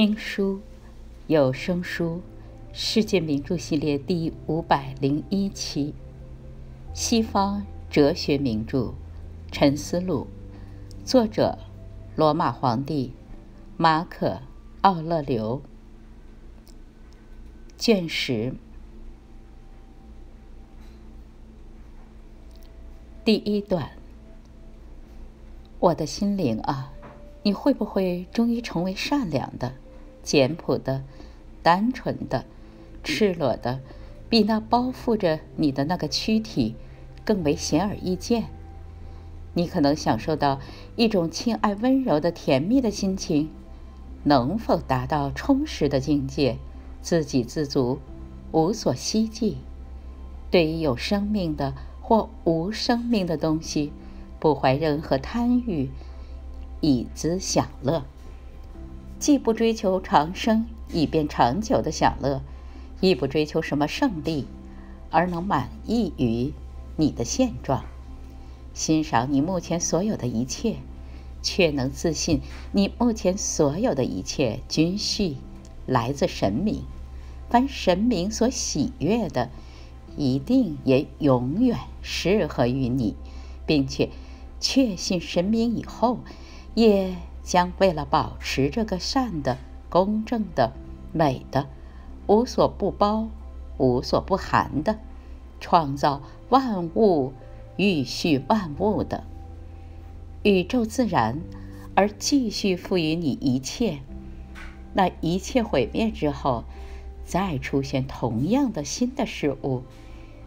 听书，有声书，世界名著系列第五百零一期。西方哲学名著《沉思录》，作者罗马皇帝马可·奥勒留。卷十，第一段。我的心灵啊！你会不会终于成为善良的、简朴的、单纯的、赤裸的，比那包覆着你的那个躯体更为显而易见？你可能享受到一种亲爱、温柔的甜蜜的心情，能否达到充实的境界，自给自足，无所希冀？对于有生命的或无生命的东西，不怀任何贪欲。以资享乐，既不追求长生以便长久的享乐，亦不追求什么胜利，而能满意于你的现状，欣赏你目前所有的一切，却能自信你目前所有的一切均系来自神明，凡神明所喜悦的，一定也永远适合于你，并且确信神明以后。也将为了保持这个善的、公正的、美的、无所不包、无所不含的，创造万物、育续万物的宇宙自然，而继续赋予你一切。那一切毁灭之后，再出现同样的新的事物，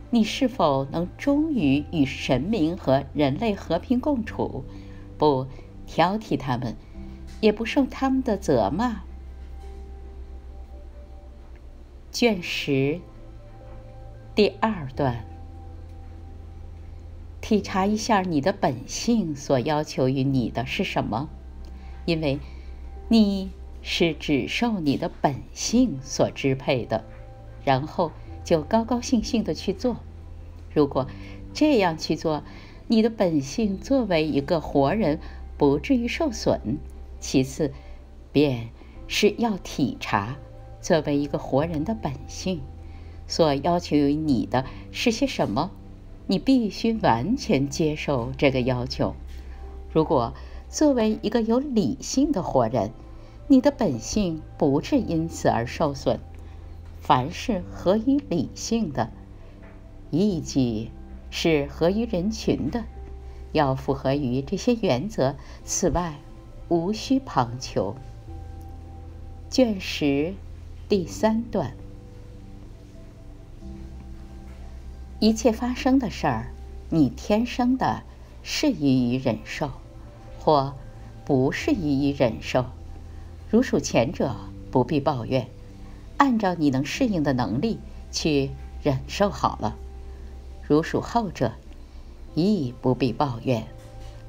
你是否能终于与神明和人类和平共处？不。挑剔他们，也不受他们的责骂。卷十，第二段，体察一下你的本性所要求于你的是什么，因为你是只受你的本性所支配的，然后就高高兴兴的去做。如果这样去做，你的本性作为一个活人。不至于受损。其次，便是要体察，作为一个活人的本性，所要求于你的是些什么？你必须完全接受这个要求。如果作为一个有理性的活人，你的本性不致因此而受损。凡是合于理性的，亦即是合于人群的。要符合于这些原则，此外无需旁求。卷十第三段，一切发生的事儿，你天生的适宜于忍受，或不适宜于忍受。如属前者，不必抱怨，按照你能适应的能力去忍受好了；如属后者，亦不必抱怨，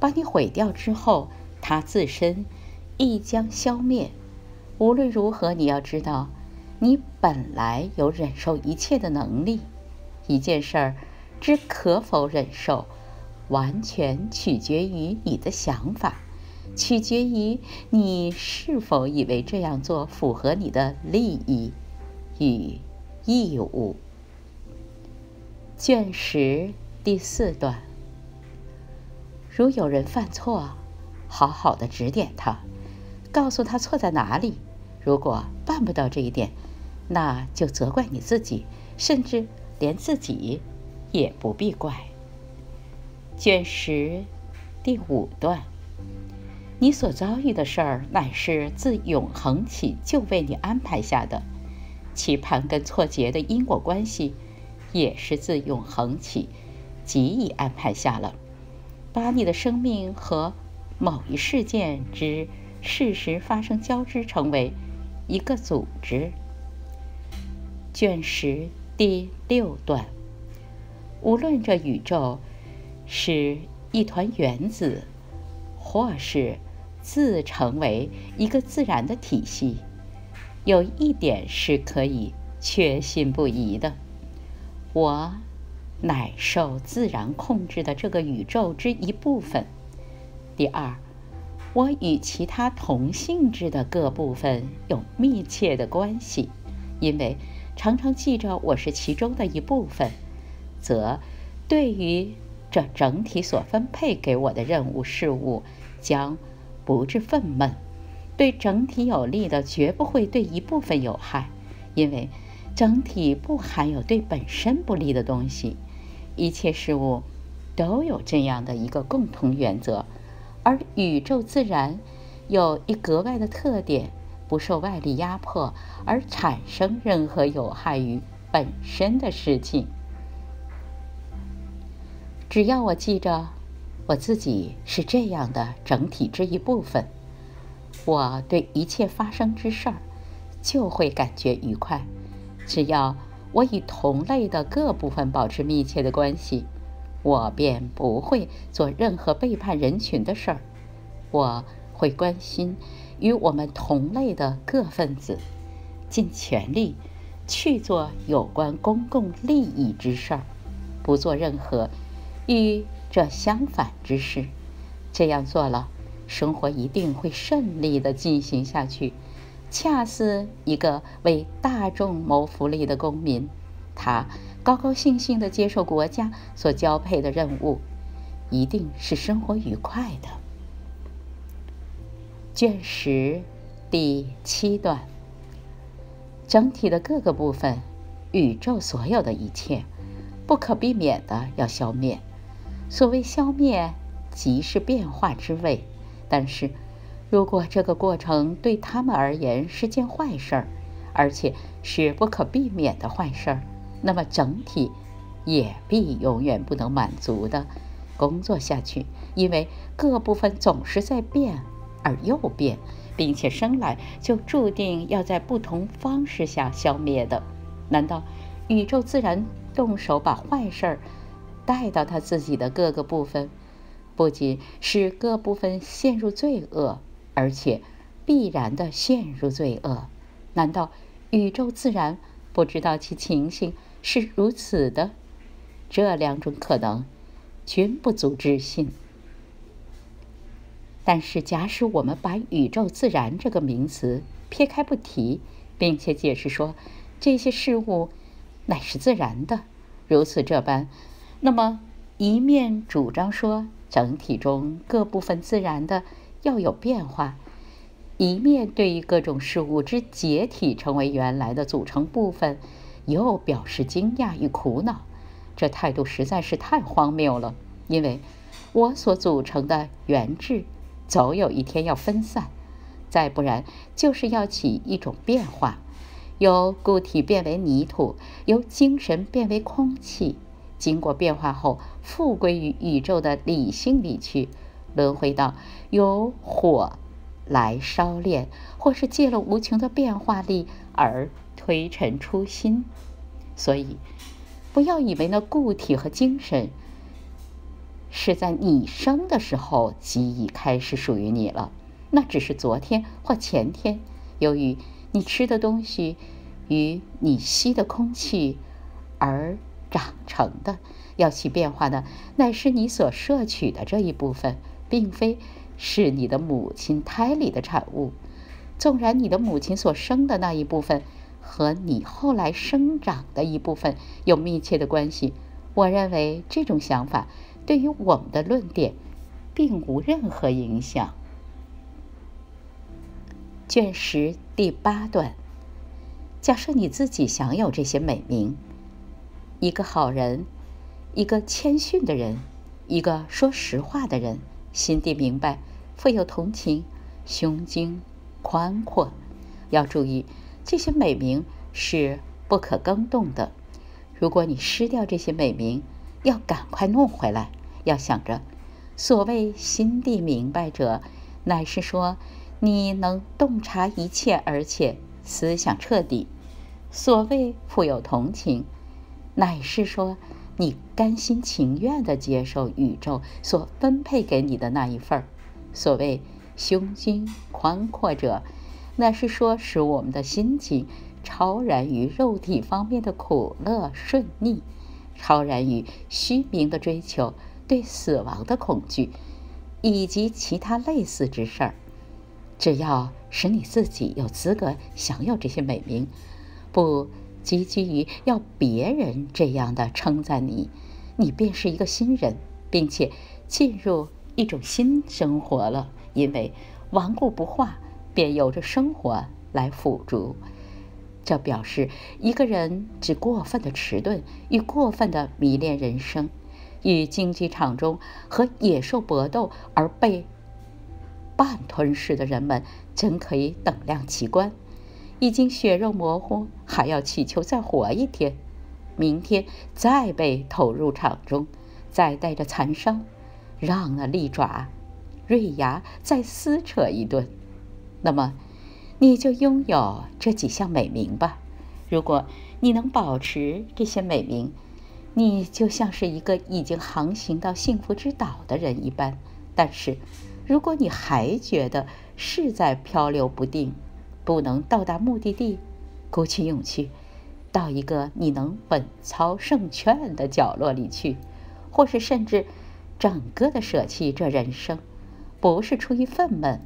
把你毁掉之后，它自身亦将消灭。无论如何，你要知道，你本来有忍受一切的能力。一件事儿之可否忍受，完全取决于你的想法，取决于你是否以为这样做符合你的利益与义务。卷十第四段。如有人犯错，好好的指点他，告诉他错在哪里。如果办不到这一点，那就责怪你自己，甚至连自己也不必怪。卷十第五段，你所遭遇的事儿，乃是自永恒起就为你安排下的，其盘根错节的因果关系，也是自永恒起即已安排下了。把你的生命和某一事件之事实发生交织，成为一个组织。卷十第六段，无论这宇宙是一团原子，或是自成为一个自然的体系，有一点是可以确信不疑的：我。乃受自然控制的这个宇宙之一部分。第二，我与其他同性质的各部分有密切的关系，因为常常记着我是其中的一部分，则对于这整体所分配给我的任务事物，将不致愤懑。对整体有利的，绝不会对一部分有害，因为整体不含有对本身不利的东西。一切事物都有这样的一个共同原则。而宇宙自然有一格外的特点，不受外力压迫而产生任何有害于本身的事情。只要我记着我自己是这样的整体之一部分，我对一切发生之事儿就会感觉愉快。只要我与同类的各部分保持密切的关系。我便不会做任何背叛人群的事儿。我会关心与我们同类的各分子，尽全力去做有关公共利益之事儿，不做任何与这相反之事。这样做了，生活一定会顺利地进行下去，恰似一个为大众谋福利的公民。他。高高兴兴地接受国家所交配的任务，一定是生活愉快的。卷十第七段，整体的各个部分，宇宙所有的一切，不可避免的要消灭。所谓消灭，即是变化之谓。但是，如果这个过程对他们而言是件坏事儿，而且是不可避免的坏事儿。那么整体也必永远不能满足的工作下去，因为各部分总是在变而又变，并且生来就注定要在不同方式下消灭的。难道宇宙自然动手把坏事儿带到他自己的各个部分，不仅使各部分陷入罪恶，而且必然的陷入罪恶？难道宇宙自然不知道其情形？是如此的，这两种可能均不足置信。但是，假使我们把“宇宙自然”这个名词撇开不提，并且解释说这些事物乃是自然的，如此这般，那么一面主张说整体中各部分自然的要有变化，一面对于各种事物之解体成为原来的组成部分。又表示惊讶与苦恼，这态度实在是太荒谬了。因为我所组成的原质，总有一天要分散，再不然就是要起一种变化，由固体变为泥土，由精神变为空气，经过变化后复归于宇宙的理性里去，轮回到由火来烧炼，或是借了无穷的变化力而。推陈出新，所以不要以为那固体和精神是在你生的时候即已开始属于你了，那只是昨天或前天，由于你吃的东西与你吸的空气而长成的。要起变化的，乃是你所摄取的这一部分，并非是你的母亲胎里的产物。纵然你的母亲所生的那一部分。和你后来生长的一部分有密切的关系。我认为这种想法对于我们的论点并无任何影响。卷十第八段：假设你自己享有这些美名，一个好人，一个谦逊的人，一个说实话的人，心地明白，富有同情，胸襟宽阔。要注意。这些美名是不可更动的。如果你失掉这些美名，要赶快弄回来。要想着，所谓心地明白者，乃是说你能洞察一切，而且思想彻底；所谓富有同情，乃是说你甘心情愿地接受宇宙所分配给你的那一份儿；所谓胸襟宽阔者。那是说，使我们的心情超然于肉体方面的苦乐顺逆，超然于虚名的追求，对死亡的恐惧，以及其他类似之事儿。只要使你自己有资格享有这些美名，不积极于要别人这样的称赞你，你便是一个新人，并且进入一种新生活了。因为顽固不化，便有着生活来辅助。这表示一个人只过分的迟钝与过分的迷恋人生，与竞技场中和野兽搏斗而被。半吞噬的人们真可以等量齐观，已经血肉模糊，还要祈求再活一天，明天再被投入场中，再带着残伤，让那利爪、锐牙再撕扯一顿。那么，你就拥有这几项美名吧。如果你能保持这些美名，你就像是一个已经航行到幸福之岛的人一般。但是，如果你还觉得是在漂流不定，不能到达目的地，鼓起勇气，到一个你能稳操胜券的角落里去，或是甚至整个的舍弃这人生，不是出于愤懑，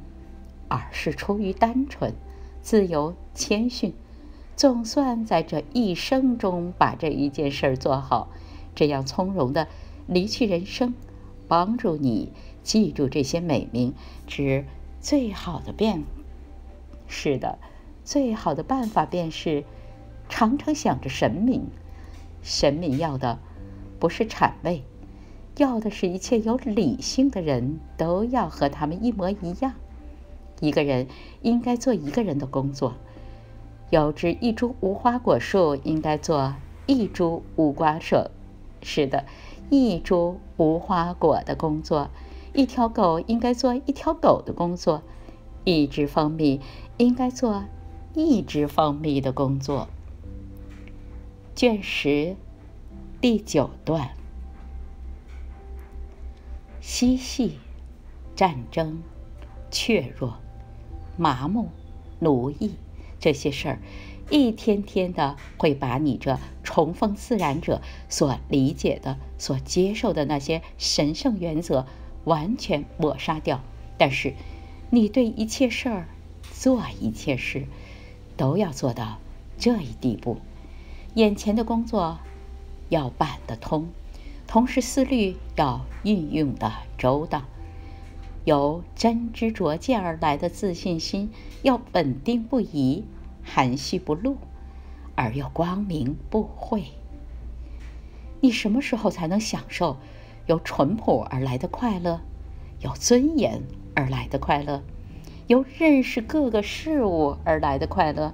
而是出于单纯、自由、谦逊，总算在这一生中把这一件事做好，这样从容的离去人生，帮助你。记住这些美名，之最好的变，是的，最好的办法便是常常想着神明。神明要的不是谄媚，要的是一切有理性的人都要和他们一模一样。一个人应该做一个人的工作，有只一株无花果树应该做一株无花树，是的，一株无花果的工作。一条狗应该做一条狗的工作，一只蜂蜜应该做一只蜂蜜的工作。卷十第九段：嬉戏、战争、怯弱、麻木、奴役，这些事儿，一天天的会把你这崇奉自然者所理解的、所接受的那些神圣原则。完全抹杀掉，但是你对一切事儿、做一切事，都要做到这一地步。眼前的工作要办得通，同时思虑要运用的周到。由真知灼见而来的自信心要稳定不移、含蓄不露，而又光明不讳。你什么时候才能享受？由淳朴而来的快乐，由尊严而来的快乐，由认识各个事物而来的快乐，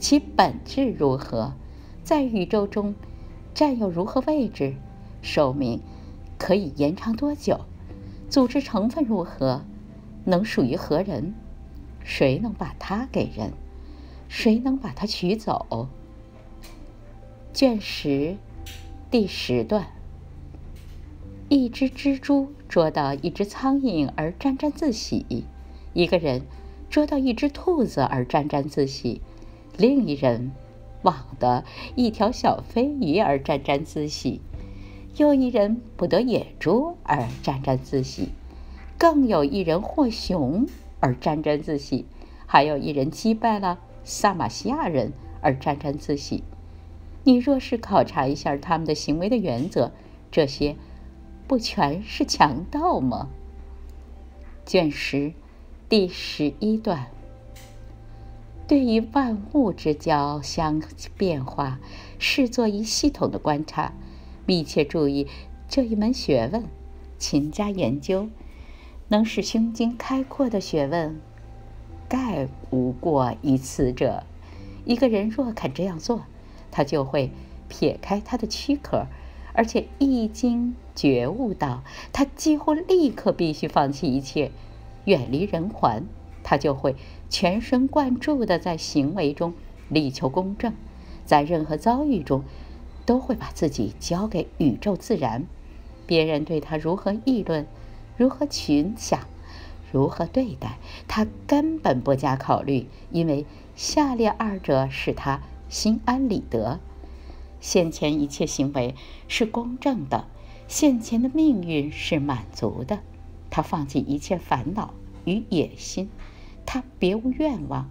其本质如何，在宇宙中占有如何位置，寿命可以延长多久，组织成分如何，能属于何人，谁能把它给人，谁能把它取走？卷十，第十段。一只蜘蛛捉到一只苍蝇而沾沾自喜，一个人捉到一只兔子而沾沾自喜，另一人网得一条小飞鱼而沾沾自喜，又一人捕得野猪而沾沾自喜，更有一人获熊而沾沾自喜，还有一人击败了萨马西亚人而沾沾自喜。你若是考察一下他们的行为的原则，这些。不全是强盗吗？卷十，第十一段。对于万物之交相变化，视作一系统的观察，密切注意这一门学问，勤加研究，能使胸襟开阔的学问，概无过于此者。一个人若肯这样做，他就会撇开他的躯壳。而且一经觉悟到，他几乎立刻必须放弃一切，远离人寰，他就会全神贯注地在行为中力求公正，在任何遭遇中，都会把自己交给宇宙自然。别人对他如何议论，如何群想，如何对待，他根本不加考虑，因为下列二者使他心安理得。先前一切行为是公正的，先前的命运是满足的，他放弃一切烦恼与野心，他别无愿望，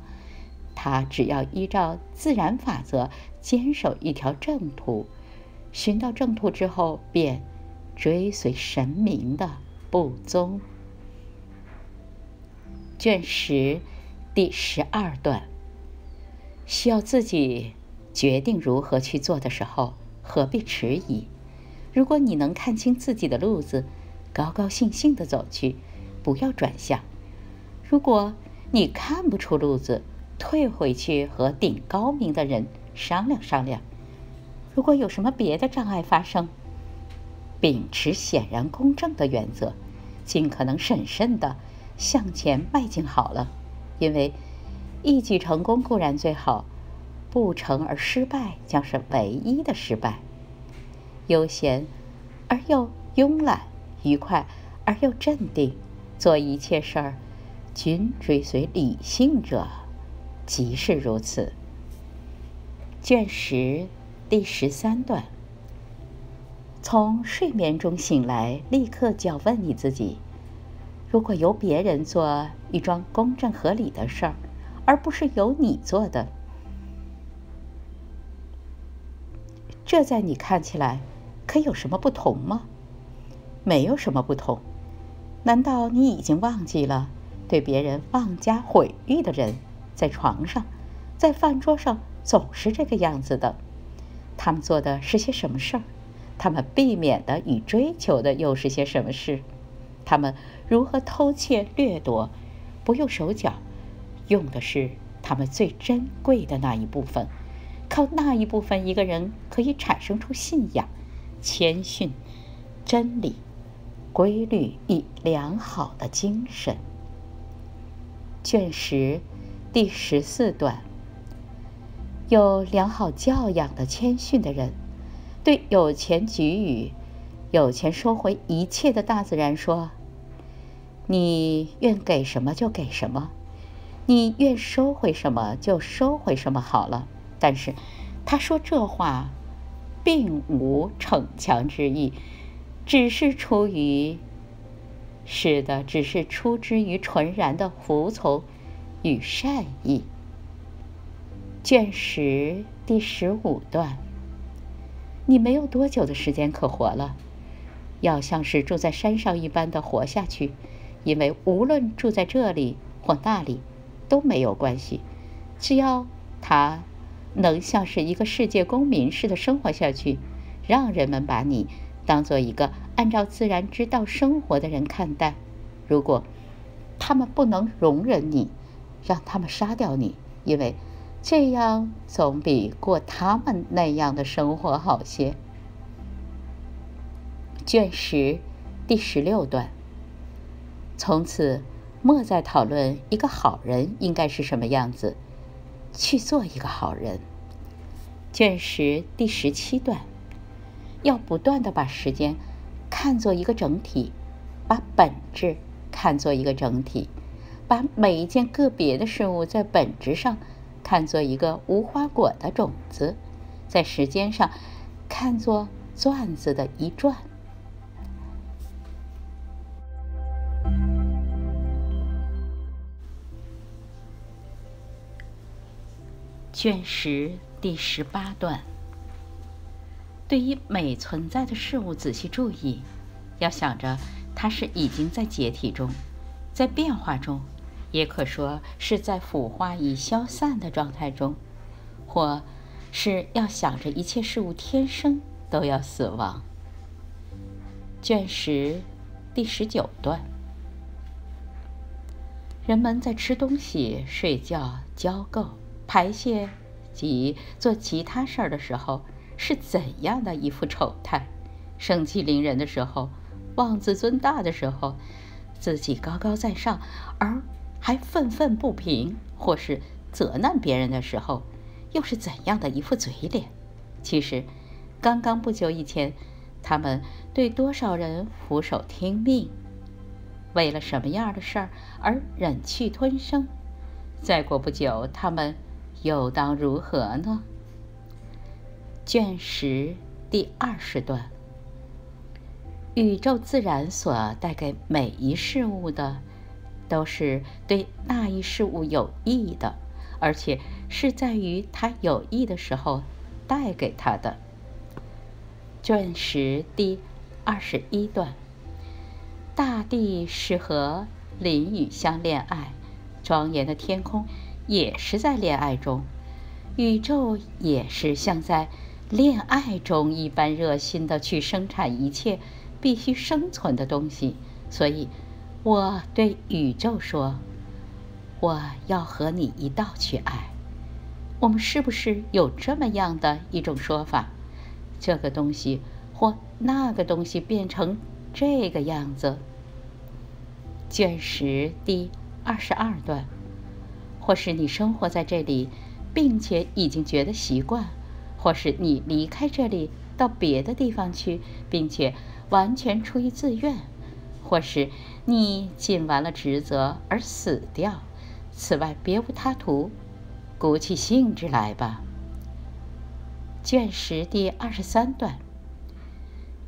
他只要依照自然法则坚守一条正途，寻到正途之后便追随神明的不踪。卷十第十二段，需要自己决定如何去做的时候，何必迟疑？如果你能看清自己的路子，高高兴兴的走去，不要转向；如果你看不出路子，退回去和顶高明的人商量商量。如果有什么别的障碍发生，秉持显然公正的原则，尽可能审慎的向前迈进好了。因为一举成功固然最好，不成而失败将是唯一的失败。悠闲而又慵懒，愉快而又镇定，做一切事儿均追随理性者，即是如此。卷十第十三段：从睡眠中醒来，立刻就要问你自己：如果由别人做一桩公正合理的事儿，而不是由你做的，这在你看起来？可有什么不同吗？没有什么不同。难道你已经忘记了，对别人妄加毁誉的人，在床上，在饭桌上总是这个样子的？他们做的是些什么事儿？他们避免的与追求的又是些什么事？他们如何偷窃掠夺，不用手脚，用的是他们最珍贵的那一部分？靠那一部分，一个人可以产生出信仰。谦逊、真理、规律与良好的精神。卷十第十四段：有良好教养的谦逊的人，对有钱给予、有钱收回一切的大自然说：“你愿给什么就给什么，你愿收回什么就收回什么好了。”但是他说这话。并无逞强之意，只是出于，是的，只是出之于纯然的服从与善意。卷十第十五段，你没有多久的时间可活了，要像是住在山上一般的活下去，因为无论住在这里或那里都没有关系，只要他。能像是一个世界公民似的生活下去，让人们把你当做一个按照自然之道生活的人看待。如果他们不能容忍你，让他们杀掉你，因为这样总比过他们那样的生活好些。卷十第十六段。从此莫再讨论一个好人应该是什么样子。去做一个好人。卷十第十七段，要不断的把时间看作一个整体，把本质看作一个整体，把每一件个别的事物在本质上看作一个无花果的种子，在时间上看作钻子的一转。卷十第十八段，对于每存在的事物仔细注意，要想着它是已经在解体中，在变化中，也可说是在腐化已消散的状态中，或是要想着一切事物天生都要死亡。卷十第十九段，人们在吃东西、睡觉、交媾。排泄及做其他事儿的时候是怎样的一副丑态？盛气凌人的时候，妄自尊大的时候，自己高高在上而还愤愤不平，或是责难别人的时候，又是怎样的一副嘴脸？其实，刚刚不久以前，他们对多少人俯首听命，为了什么样的事儿而忍气吞声？再过不久，他们。又当如何呢？卷十第二十段：宇宙自然所带给每一事物的，都是对那一事物有益的，而且是在于它有益的时候带给他的。卷十第二十一段：大地是和林雨相恋爱，庄严的天空也是在恋爱中，宇宙也是像在恋爱中一般热心的去生产一切。必须生存的东西，所以我对宇宙说：“我要和你一道去爱。”我们是不是有这么样的一种说法？这个东西或那个东西变成这个样子。卷十第二十二段，或是你生活在这里，并且已经觉得习惯，或是你离开这里到别的地方去，并且。完全出于自愿，或是你尽完了职责而死掉，此外别无他途。鼓起兴致来吧。卷十第二十三段。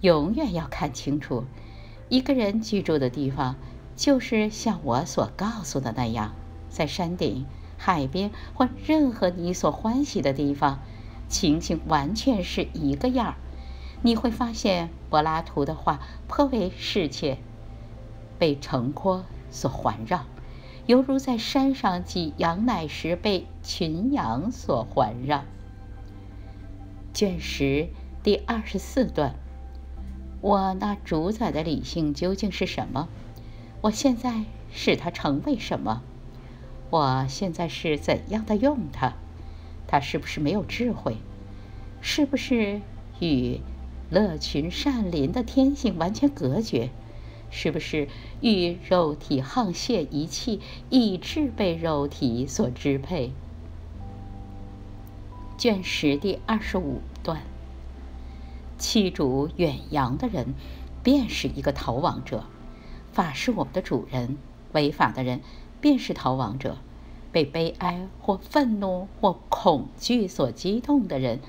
永远要看清楚，一个人居住的地方，就是像我所告诉的那样，在山顶、海边或任何你所欢喜的地方，情形完全是一个样儿。你会发现柏拉图的话颇为适切，被城廓所环绕，犹如在山上挤羊奶时被群羊所环绕。卷十第二十四段，我那主宰的理性究竟是什么？我现在使它成为什么？我现在是怎样的用它？它是不是没有智慧？是不是与？乐群善邻的天性完全隔绝，是不是与肉体沆瀣一气，以致被肉体所支配？卷十第二十五段：弃主远扬的人，便是一个逃亡者；法是我们的主人，违法的人便是逃亡者。被悲哀或愤怒或恐惧所激动的人，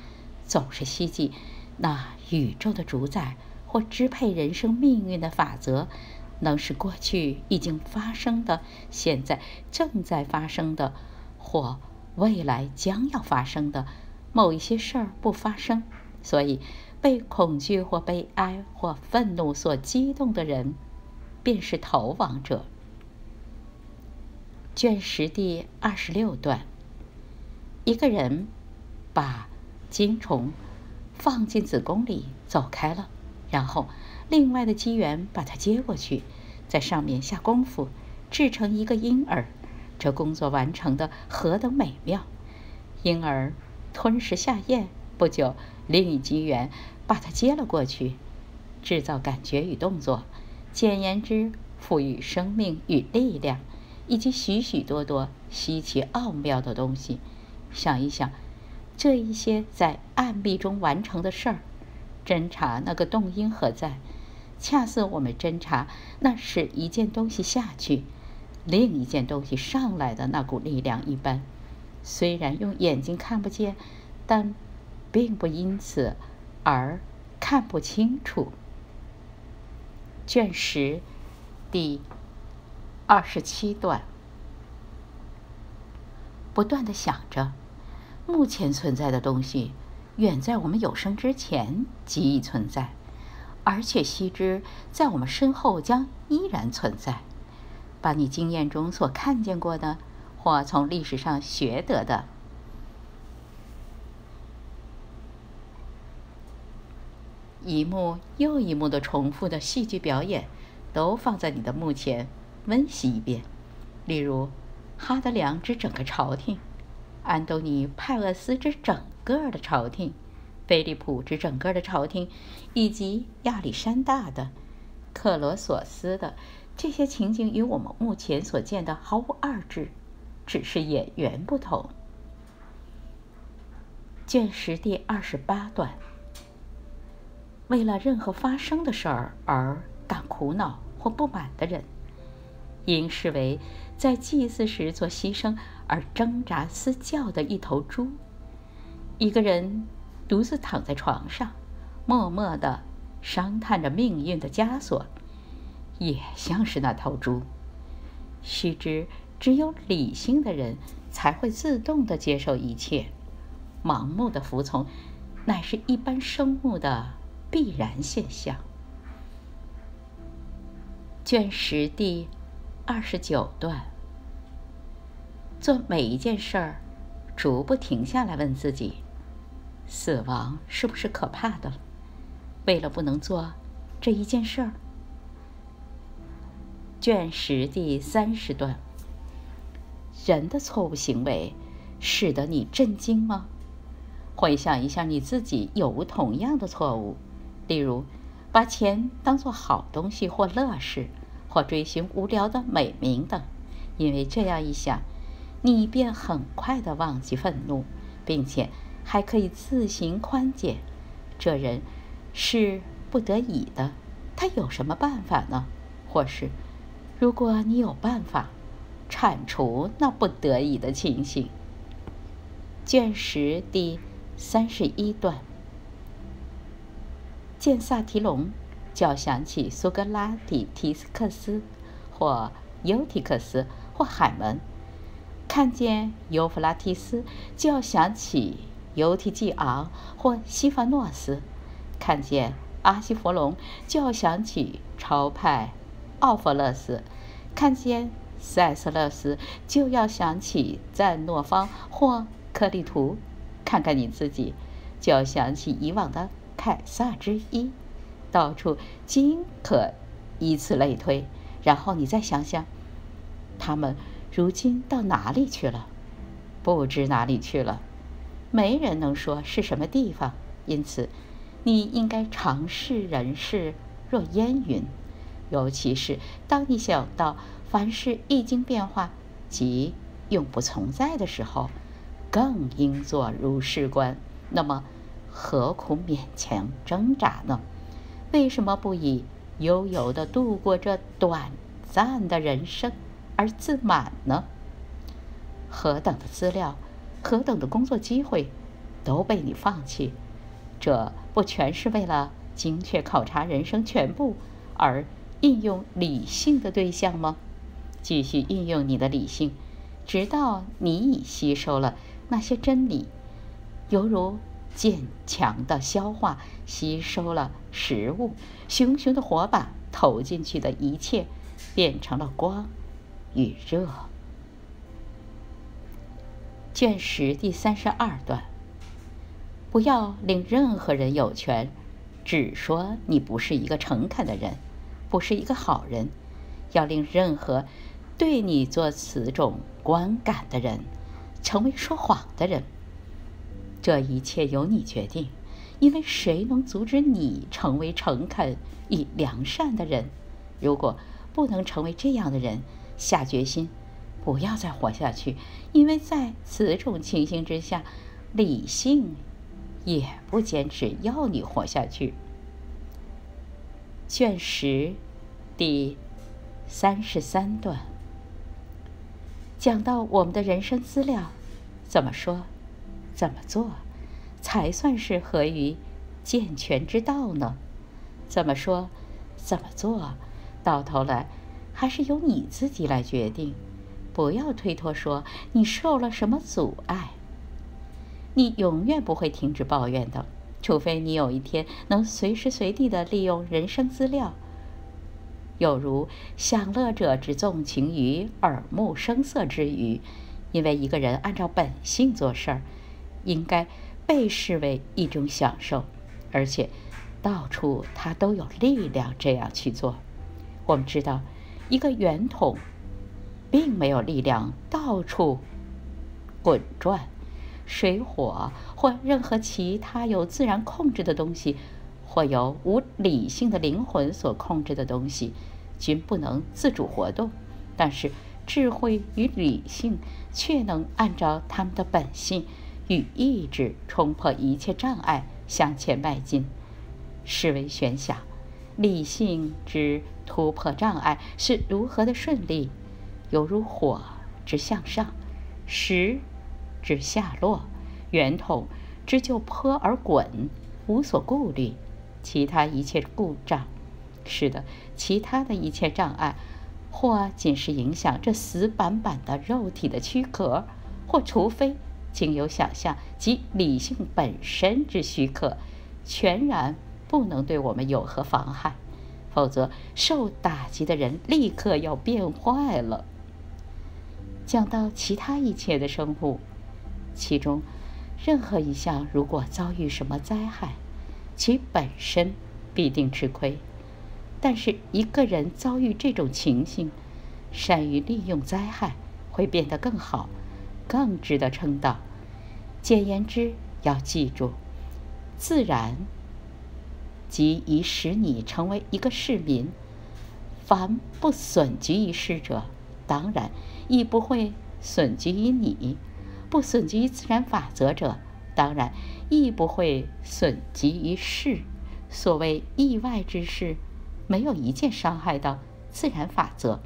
总是希冀。那宇宙的主宰或支配人生命运的法则，能使过去已经发生的、现在正在发生的或未来将要发生的某一些事儿不发生。所以，被恐惧或悲哀或愤怒所激动的人，便是逃亡者。卷十第二十六段，一个人把精虫。放进子宫里，走开了，然后另外的机缘把它接过去，在上面下功夫，制成一个婴儿。这工作完成的何等美妙！婴儿吞食下咽，不久另一机缘把它接了过去，制造感觉与动作，简言之，赋予生命与力量，以及许许多多稀奇奥妙的东西。想一想。这一些在暗壁中完成的事儿，侦查那个动因何在，恰似我们侦查那是一件东西下去，另一件东西上来的那股力量一般。虽然用眼睛看不见，但并不因此而看不清楚。卷十，第二十七段，不断的想着。目前存在的东西，远在我们有生之前即已存在，而且悉知在我们身后将依然存在。把你经验中所看见过的，或从历史上学得的，一幕又一幕的重复的戏剧表演，都放在你的目前，温习一遍。例如，哈德良之整个朝廷。安东尼·派厄斯之整个的朝廷，菲利普之整个的朝廷，以及亚历山大的、克罗索斯的这些情景，与我们目前所见的毫无二致，只是演员不同。卷十第二十八段，为了任何发生的事儿而感苦恼或不满的人。应视为在祭祀时做牺牲而挣扎嘶叫的一头猪。一个人独自躺在床上，默默地伤探着命运的枷锁，也像是那头猪。须知，只有理性的人才会自动的接受一切，盲目的服从，乃是一般生物的必然现象。卷十第二十九段，做每一件事儿，逐步停下来问自己：死亡是不是可怕的？为了不能做这一件事儿。卷十第三十段，人的错误行为使得你震惊吗？回想一下你自己有无同样的错误，例如把钱当做好东西或乐事，或追寻无聊的美名等。因为这样一想，你便很快的忘记愤怒，并且还可以自行宽解。这人是不得已的，他有什么办法呢？或是？如果你有办法铲除那不得已的情形，卷十第三十一段，见萨提龙，就要想起苏格拉底提斯克斯，或尤提克斯，或海门；看见尤弗拉提斯，就要想起尤提季昂或西法诺斯；看见阿西佛龙，就要想起超派。奥弗勒斯看见塞斯勒斯，就要想起赞诺方或克利图；看看你自己，就要想起以往的凯撒之一。到处均可以此类推。然后你再想想，他们如今到哪里去了？不知哪里去了，没人能说是什么地方。因此，你应该尝试人事若烟云。尤其是当你想到凡事一经变化即永不存在的时候，更应作如是观。那么，何苦勉强挣扎呢？为什么不以悠悠的度过这短暂的人生而自满呢？何等的资料，何等的工作机会，都被你放弃，这不全是为了精确考察人生全部而？应用理性的对象吗？继续运用你的理性，直到你已吸收了那些真理，犹如渐强的消化吸收了食物，熊熊的火把投进去的一切变成了光与热。卷十第三十二段，不要令任何人有权只说你不是一个诚恳的人。不是一个好人，要令任何对你做此种观感的人成为说谎的人。这一切由你决定，因为谁能阻止你成为诚恳与良善的人？如果不能成为这样的人，下决心不要再活下去，因为在此种情形之下，理性也不坚持要你活下去。卷十，第三十三段，讲到我们的人生资料，怎么说，怎么做，才算是合于健全之道呢？怎么说，怎么做，到头来还是由你自己来决定，不要推脱说你受了什么阻碍。你永远不会停止抱怨的。除非你有一天能随时随地的利用人生资料，有如享乐者之纵情于耳目声色之余，因为一个人按照本性做事儿，应该被视为一种享受，而且到处他都有力量这样去做。我们知道，一个圆筒并没有力量到处滚转。水火或任何其他由自然控制的东西，或由无理性的灵魂所控制的东西，均不能自主活动。但是，智慧与理性却能按照他们的本性与意志，冲破一切障碍向前迈进。视为玄想，理性之突破障碍是如何的顺利，犹如火之向上，石。之下落，圆筒之就坡而滚，无所顾虑，其他一切故障。是的，其他的一切障碍，或仅是影响这死板板的肉体的躯壳，或除非经由想象及理性本身之许可，全然不能对我们有何妨害，否则受打击的人立刻要变坏了。讲到其他一切的生物，其中任何一项如果遭遇什么灾害，其本身必定吃亏。但是一个人遭遇这种情形，善于利用灾害，会变得更好，更值得称道。简言之，要记住，自然即已使你成为一个市民。凡不损及于世者，当然亦不会损及于你；不损及于自然法则者，当然亦不会损及于世。所谓意外之事。没有一件伤害到自然法则，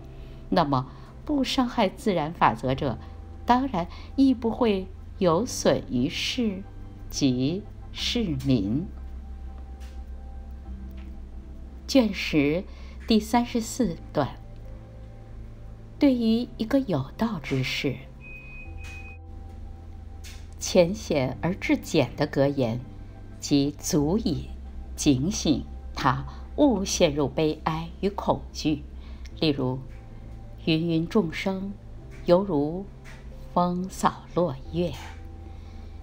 那么不伤害自然法则者，当然亦不会有损于世及市民。卷十第三十四段，对于一个有道之士，浅显而至简的格言，即足以警醒他。勿陷入悲哀与恐惧。例如，芸芸众生犹如风扫落叶。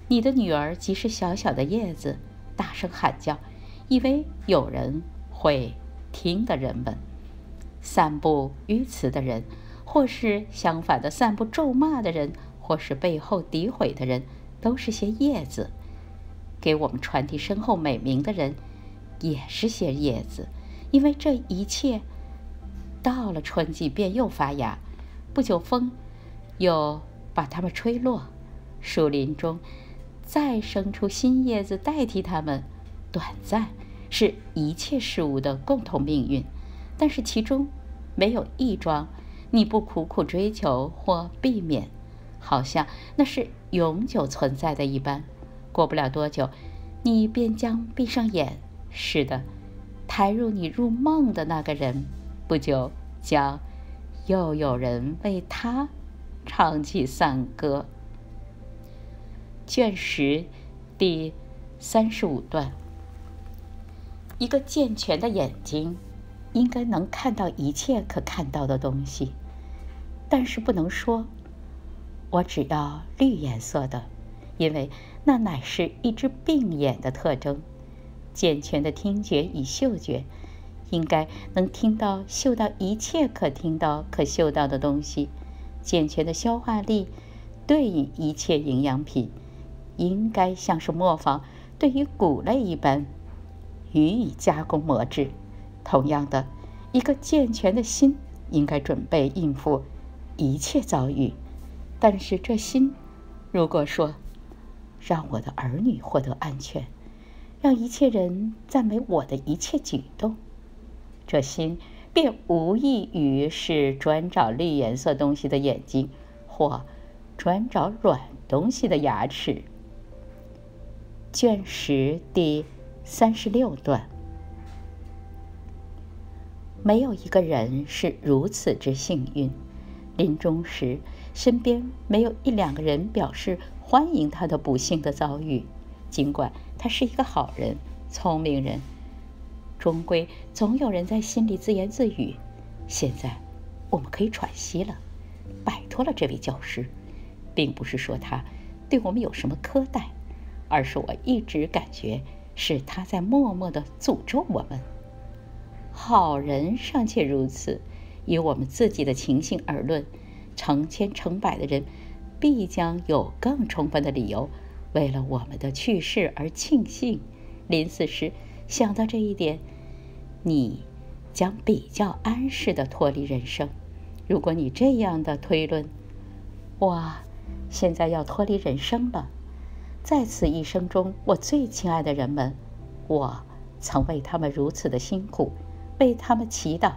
你的女儿即是小小的叶子，大声喊叫，以为有人会听的人们。散布于此的人，或是相反的散布咒骂的人，或是背后诋毁的人，都是些叶子。给我们传递深厚美名的人。也是些叶子，因为这一切到了春季便又发芽，不久风又把它们吹落，树林中再生出新叶子代替它们。短暂是一切事物的共同命运，但是其中没有一桩你不苦苦追求或避免，好像那是永久存在的一般。过不了多久，你便将闭上眼。是的，抬入你入梦的那个人，不久将又有人为他唱起丧歌。卷十第三十五段：一个健全的眼睛应该能看到一切可看到的东西，但是不能说“我只要绿颜色的”，因为那乃是一只病眼的特征。健全的听觉与嗅觉，应该能听到、嗅到一切可听到、可嗅到的东西。健全的消化力，对于一切营养品，应该像是磨坊对于谷类一般，予以加工磨制。同样的，一个健全的心，应该准备应付一切遭遇。但是这心，如果说让我的儿女获得安全，让一切人赞美我的一切举动，这心便无异于是专找绿颜色东西的眼睛，或专找软东西的牙齿。卷十第三十六段，没有一个人是如此之幸运，临终时身边没有一两个人表示欢迎他的不幸的遭遇。尽管他是一个好人、聪明人，终归总有人在心里自言自语：“现在我们可以喘息了，摆脱了这位教师，并不是说他对我们有什么苛待，而是我一直感觉是他在默默的诅咒我们。好人尚且如此，以我们自己的情形而论，成千成百的人必将有更充分的理由。”为了我们的去世而庆幸，临死时想到这一点，你将比较安适的脱离人生。如果你这样的推论，哇，现在要脱离人生了，在此一生中，我最亲爱的人们，我曾为他们如此的辛苦，为他们祈祷，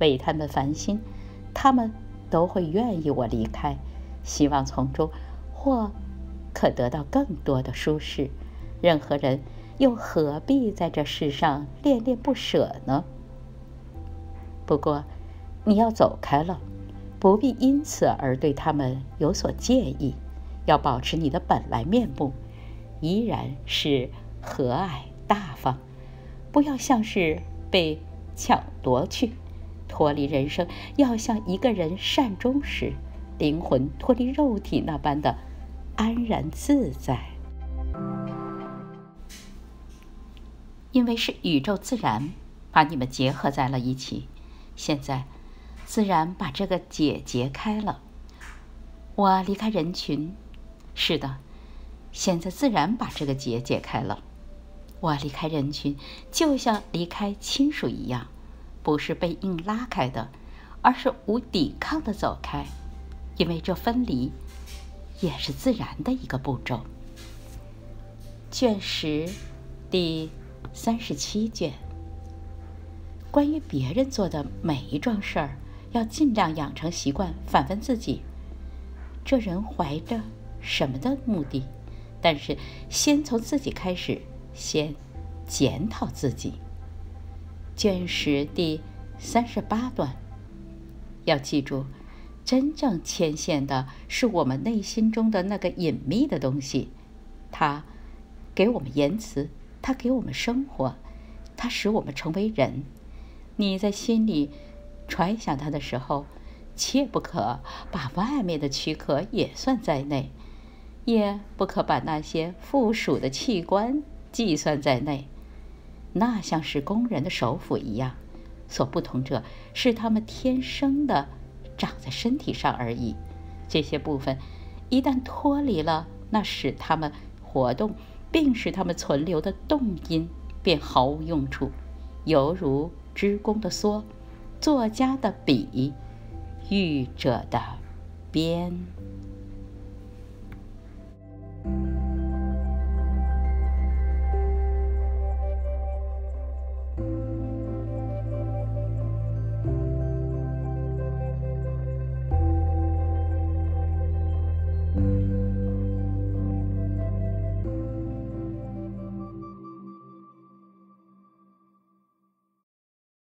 为他们烦心，他们都会愿意我离开，希望从中或。可得到更多的舒适。任何人又何必在这世上恋恋不舍呢？不过，你要走开了，不必因此而对他们有所介意，要保持你的本来面目，依然是和蔼大方，不要像是被抢夺去。脱离人生，要像一个人善终时，灵魂脱离肉体那般的安然自在。因为是宇宙自然把你们结合在了一起，现在自然把这个结解开了。我离开人群，是的，现在自然把这个结解开了。我离开人群，就像离开亲属一样。不是被硬拉开的，而是无抵抗的走开，因为这分离也是自然的一个步骤。卷十，第三十七卷。关于别人做的每一桩事儿，要尽量养成习惯，反问自己：这人怀着什么的目的？但是先从自己开始，先检讨自己。卷十第三十八段，要记住，真正牵线的是我们内心中的那个隐秘的东西，它给我们言辞，它给我们生活，它使我们成为人。你在心里揣想它的时候，切不可把外面的躯壳也算在内，也不可把那些附属的器官计算在内。那像是工人的手斧一样，所不同者是他们天生的长在身体上而已。这些部分一旦脱离了那使他们活动并使他们存留的动因，便毫无用处，犹如织工的梭、作家的笔、御者的鞭。